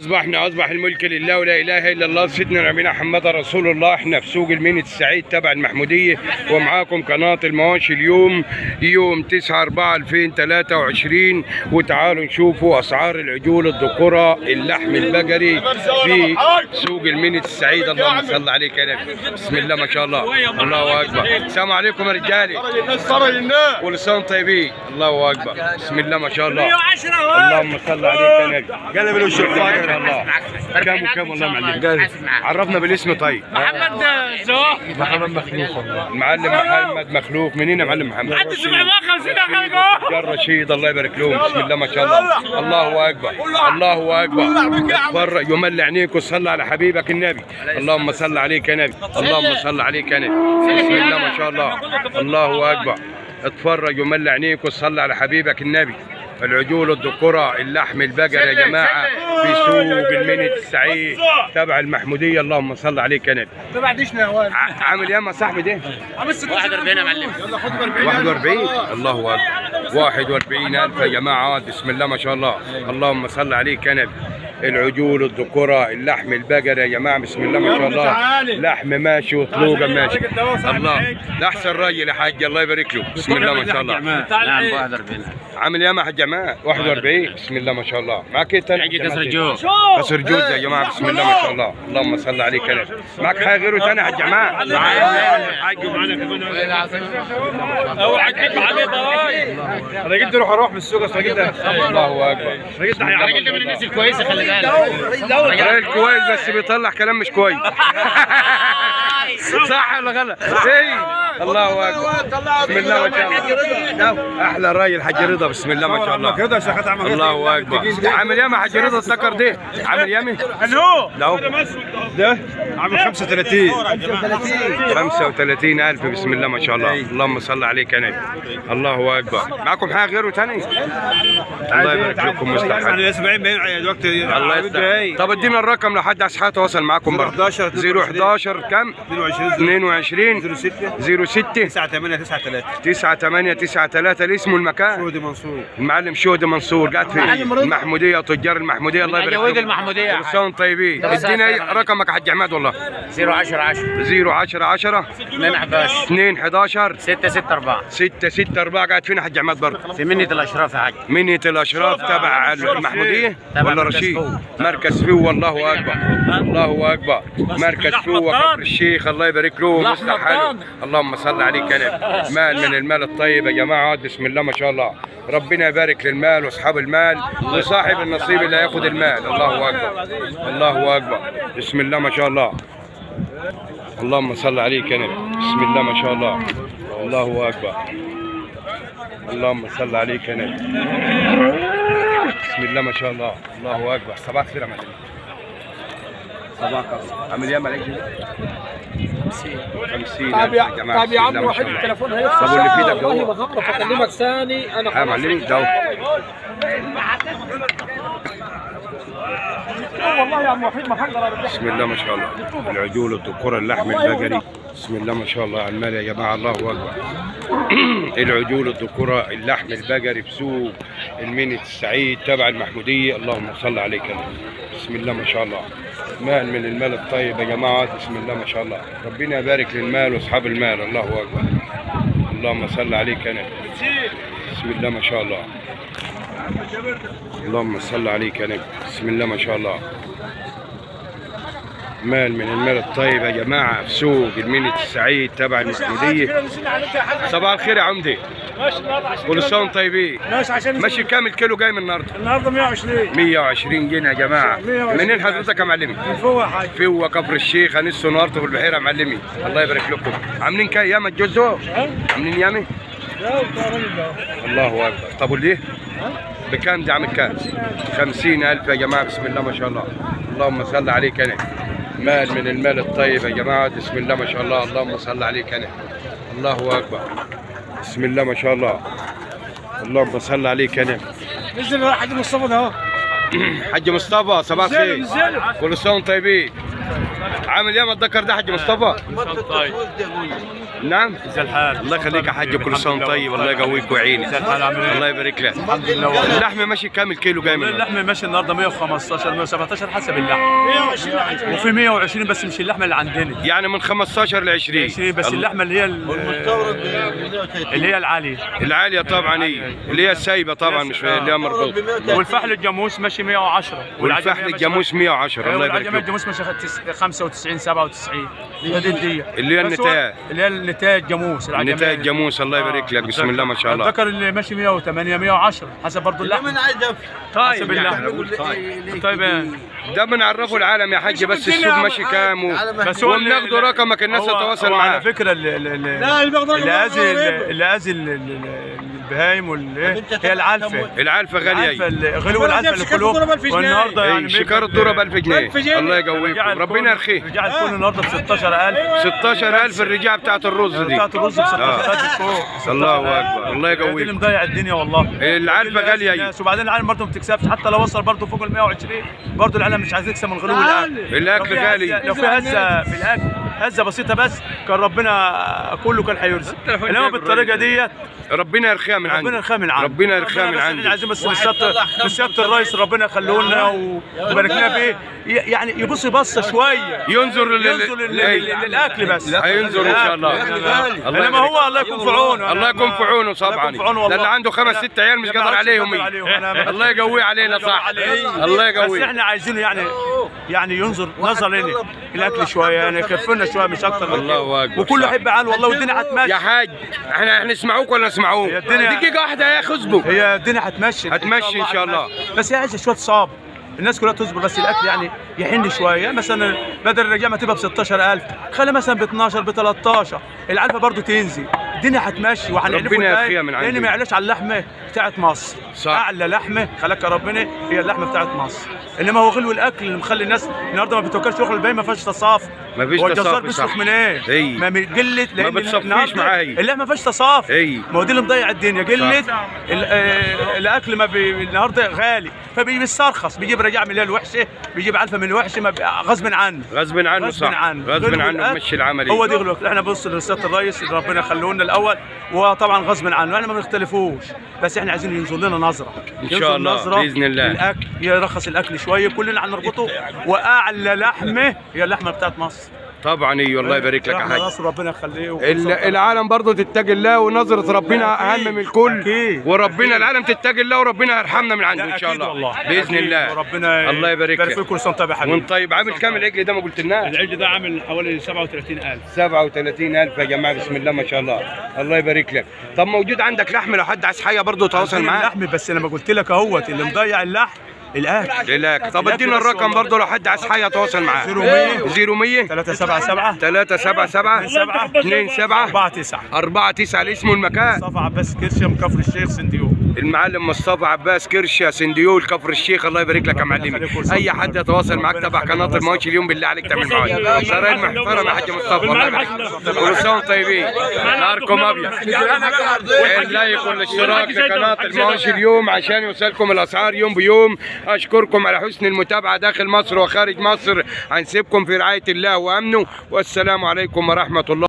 اصبحنا أصبح الملك لله ولا إله إلا الله. سيدنا نبينا محمد رسول الله. إحنا في سوق المنية السعيد تبع المحمودية. ومعاكم قناة المواشي اليوم يوم 9 4 2023 وتعالوا نشوفوا أسعار العجول الذكورة اللحم البقري في سوق المنية السعيد. اللهم صل عليك يا نبي. بسم الله ما شاء الله. الله أكبر. السلام عليكم يا رجالي. كل وأنتم طيبين. الله أكبر. بسم الله ما شاء الله. اللهم صل عليك يا نبي. قلب ما شاء الله كم والله معلم عرفنا بالاسم طيب. محمد زوق محمد مخلوق. والله معلم محمد مخلوق. منين يا معلم محمد؟ عندي 750 حلقه يا رشيد. الله يبارك لهم. بسم الله ما شاء الله. الله أكبر. الله. أكبر. بر يمل عينيك وصلى على حبيبك النبي. اللهم صل عليك يا نبي. اللهم صل عليك يا نبي. بسم الله ما شاء الله. الله أكبر. اتفرج ومل عينيك وصلى على حبيبك النبي. العجول الذكورة اللحم البقر يا جماعة في سوق المنت السعيد تبع المحمودية. اللهم صل عليك يا نبي. ما بعديش نهوان ع- عامل ياما صاحبي ده. 41 يا معلم. 41 الله أكبر. 41 ألف يا جماعة. بسم الله ما شاء الله. اللهم صل عليك يا نبي. العجول الذكورة اللحم البقر يا جماعة بسم الله ما شاء الله. لحم ماشي وطلوقة ماشي. الله. ده أحسن راجل يا حاج. الله يبارك له. بسم الله ما شاء الله. نعم 41 عامل ياما حاج جماعة. 41 بسم الله ما شاء الله. معك تاني حاجة كسر الجو كسر جوز يا جماعة. بسم الله ما شاء الله. اللهم صل عليك يا نبي معك حاجة غيره تاني يا حاج جماعة هو عجبك عليه ضواي أنا قلت روح أروح من السوق اصل قلت الله أكبر. الراجل ده من الناس الكويسة خلي راجل كويس بس بيطلع كلام مش كويس. صح ولا غلط؟ إيه. الله أكبر. بسم الله ما شاء الله. أحلى راجل حاج رضا. بسم الله ما شاء الله. كده يا شيخ عمل. الله أكبر. عامل ياما حاج رضا الذكر ده عامل يامي ألو. لو ده؟ عامل 35 35 ألف. بسم الله ما شاء الله. اللهم صل عليك يا نبي. الله أكبر. معكم حاجة غيره تاني؟ الله يبارك لكم مستحيل يعني أسبوعين بين وقت الله يستر. طب ادينا الرقم لو حد عايز حاجة يتواصل معاكم برضه 011 011 كم؟ 22 22 06 06 9 8 9 3 9 8 9 3 الاسم والمكان؟ سعودي منصور. المعلم شهد منصور قاعد في المحمودية تجار المحمودية. الله يبارك جواد لكم المحمودية. كل طيبين. ادينا رقمك يا حاج عماد والله 010 10 010 10 2 11 2 11 6 6 4 6 6 4 قاعد فين يا حاج عماد برضه. في منية الاشراف يا حاج. منية الاشراف تبع المحمودية. تبع ولا مركز رشيد. مركز فو والله أكبر. الله أكبر. مركز فو وكفر الشيخ الله يبارك له. ضان. اللهم صل عليك نبي مال من المال الطيب يا جماعة بسم الله ما شاء الله. ربنا يبارك للمال وأصحاب المال وصاحب النصيب اللي هياخد المال. الله أكبر. الله أكبر. بسم الله ما شاء الله. اللهم صل عليك نبي بسم الله ما شاء الله. الله أكبر. اللهم صل عليك نبي بسم الله ما شاء الله. الله أكبر. صباح الخير يا معلم. صباح الخير عامل إيه يا معلم؟ 50 طيب يا طيب يا بسم الله عم ما روح شاء الله. التليفون هيفصل طب واللي في إيدك والله أكلمك ثاني أنا يا معلم ده والله يا عم وحيد ما بسم الله ما شاء الله. العجول الذكور اللحم البقري. بسم الله ما شاء الله. على المال يا جماعة الله أكبر. العجول الذكورة اللحم البقري بسوق. المنت السعيد تبع المحمودية. اللهم صل عليك. بسم الله ما شاء الله. مال من المال الطيب يا جماعة. بسم الله ما شاء الله. ربنا يبارك للمال واصحاب المال. الله أكبر. اللهم صل عليك نبي. بسم الله ما شاء الله. اللهم صل عليك نبي. بسم الله ما شاء الله. مال من المال الطيب يا جماعة. في سوق المنت السعيد تبع المحمودية. صباح الخير يا عمدي. ماشي النهارده 20 كل سنه طيبين. ماشي عشان ماشي كام الكيلو جاي من النهارده. النهارده 120 120 جنيه يا جماعة. 120 منين حضرتك يا معلمي؟ من فوق يا حاج. هو كفر الشيخ انس نهارته في البحيرة يا معلمي. الله يبارك لكم. عاملين كام ياما الجزء عاملين يامي الله أكبر. طب وليه بكام دي عامل كام 50000 يا جماعة. بسم الله ما شاء الله. اللهم صل عليك أنا. مال من المال الطيب يا جماعة. بسم الله ما شاء الله. اللهم صل عليك أنا. الله أكبر. بسم الله ما شاء الله. اللهم صل عليك أنا نزل يا حاج مصطفى ده اهو. حاج مصطفى صباح الخير. كل سنه وأنتم طيبين. عامل إيه ما اتذكر ده حاج مصطفى؟ طيب. نعم. ازي الحال. الله يخليك يا حاج كل سنه وأنت طيب. الله يقويك ويعينك. إيه؟ الله يبارك لك. الحمد لله. اللحم ماشي كامل كيلو جاي من اللحم ماشي النهارده 115 117 حسب اللحم. 120 وفي 120 بس مش اللحمة اللي عندنا. يعني من 15 ل 20 20 بس اللحمة اللي هي المستورد اللي هي العالية. العالية طبعا هي اللي هي السايبة طبعا مش آه. اللي هي مربوطة. والفحل الجاموس ماشي 110 والفحل الجاموس 110 الله يبارك لك. الجاموس ماشي 95 96 97 هي اللي هي النتائج اللي هي النتائج جاموس النتائج جاموس الله آه، يبارك لك. بسم الله ما شاء الله. الذكر اللي ماشي 108 110 حسب برضه اللحم من عدف طيب يعني. طيب. طيب. ده بنعرفه العالم يا حاج بس السوق ماشي كام بس هو بناخده رقمك الناس تتواصل معاه على فكرة اللي هذه اللي هذه البهايم والايه هي العلفه العلفه غاليه العلفه غلو العلفه اللي والنهارده يعني شكاره الدورة ب 1000 جنيه. الله يقويكم. ربنا يرخيه. رجع الكون النهارده ب 16000 16000 الرجاعه بتاعت الرز دي. بتاعت الرز ب 16000 فوق. الله أكبر الله دي اللي مضيع الدنيا والله. غالية أذي الناس. وبعدين العالم برضه ما بتكسبش. حتى لو وصل برضه فوق ال 120 برضه العالم مش عايز يكسب من غلو الأكل. في غالي. هزة- لو في هزه في الاكل هزة بسيطة بس كان ربنا كله كان هيرزق إنما بالطريقة ديت ربنا يرخيها من ربنا عنده يرخيها من عنده ربنا يرخيها من بس إحنا عنده عايزين بس من سيادة من سيادة الرئيس ربنا يخليه لنا ويبارك لنا فيه. يعني يبص بصه شوية ينظر للأكل بس. هينظر إن شاء الله. إنما. هو الله يكون في عونه. الله يكون في عونه الله طبعا ده والله. اللي عنده خمس ست عيال مش قادر عادش عليهم الله يقويه علينا صح الله بس يقويه إحنا عايزينه يعني يعني ينظر نظر لنا الاكل شوية يعني يخف لنا شوية مش أكتر من كده. الله أكبر. وكله. يحب عال والله والدنيا هتمشي. يا حاج إحنا إحنا نسمعوك ولا نسمعوك دقيقة واحدة يا خزبو هي الدنيا هتمشي. هتمشي إن شاء الله. بس هي عايزه شوية صبر الناس كلها تصبر بس الأكل يعني يحن شوية. مثلا بدل الرجاء ما تبقى ب 16000 خلي مثلا ب 12 ب 13 العلفه برضه تنزل. الدنيا هتمشي وهنعلفه ربنا إزاي؟ يخفيها من عنده. لأن ما يعلاش على اللحمة بتاعت مصر صح. أعلى لحمة خلقها ربنا هي اللحمة بتاعت مصر إنما هو غلو الأكل اللي مخلي الناس النهارده ما بتوكلش يخرج الباقي ما فيهاش تصافي مفيش هو الجزار بيصرف. من إيه؟ إي. ما من قلة لأن بتصفيش معاه هي. اللحمة ما فيهاش تصافي. إي. ما هو دي اللي مضيع الدنيا. قلة آه، الأكل ما بي... النهارده غالي. فبيجي بيسترخص بيجيب رجاع من اللي هي الوحشه بيجيب علفة من الوحشه ما بي... غصب عنه. غصب عنه غصب صح. عنه. غصب عنه الأكل مشي العملية. هو دي غلو إحنا بص لسياده الرئيس اللي ربنا يخليه لنا الأول. وطبعا غصب عنه. إحنا ما بنختلفوش. بس إحنا عايزين ينزل لنا نظرة. إن شاء الله، نظرة. بإذن الله. الأكل يرخص الأكل شوية. كلنا هنربطه وأعلى لحمة هي اللحمة بتاعت مصر. طبعا أيوه الله يبارك لك يا حاج. مصر ربنا يخليه ال- العالم برضه تتقي الله ونظرة ربنا. أهم من الكل. أكيد. وربنا العالم تتقي الله وربنا يرحمنا من عنده لا، إن شاء الله. والله. بإذن أكيد. الله. وربنا الله يبارك لك. كل سنه طيب يا حبيبي وأنت طيب عامل كام العجل ده ما قلت لناش؟ العجل ده عامل حوالي 37000 37000 يا جماعة بسم الله ما شاء الله. الله يبارك لك. طب موجود عندك لحم؟ لو حد عايز حاجة برضه تواصل معاه. اللحم بس أنا ما قلت لك أهوت اللي مضيع اللحم الاكل لك طب ادينا الرقم. برضه لو حد عايز حاجة تواصل معاه. 0100 0100 377 377 سبعة 27 4 9 4 9 الاسم والمكان. مصطفى عباس كرشه من كفر الشيخ سنديو. المعلم مصطفى عباس كرشة سنديول كفر الشيخ الله يبارك لك يا معلمي. أي حد يتواصل معاك تبع قناة. الماتش اليوم بالله عليك تعمل معايا. سرايا محترم يا حاج مصطفى الله يبارك لك. كل سنه وأنتم طيبين. نهاركم أبيض. اللايك والاشتراك في قناه الماتش اليوم عشان يوصلكم الأسعار يوم بيوم. أشكركم على حسن المتابعة داخل مصر وخارج مصر. هنسيبكم في رعاية الله وأمنه. والسلام عليكم ورحمة الله.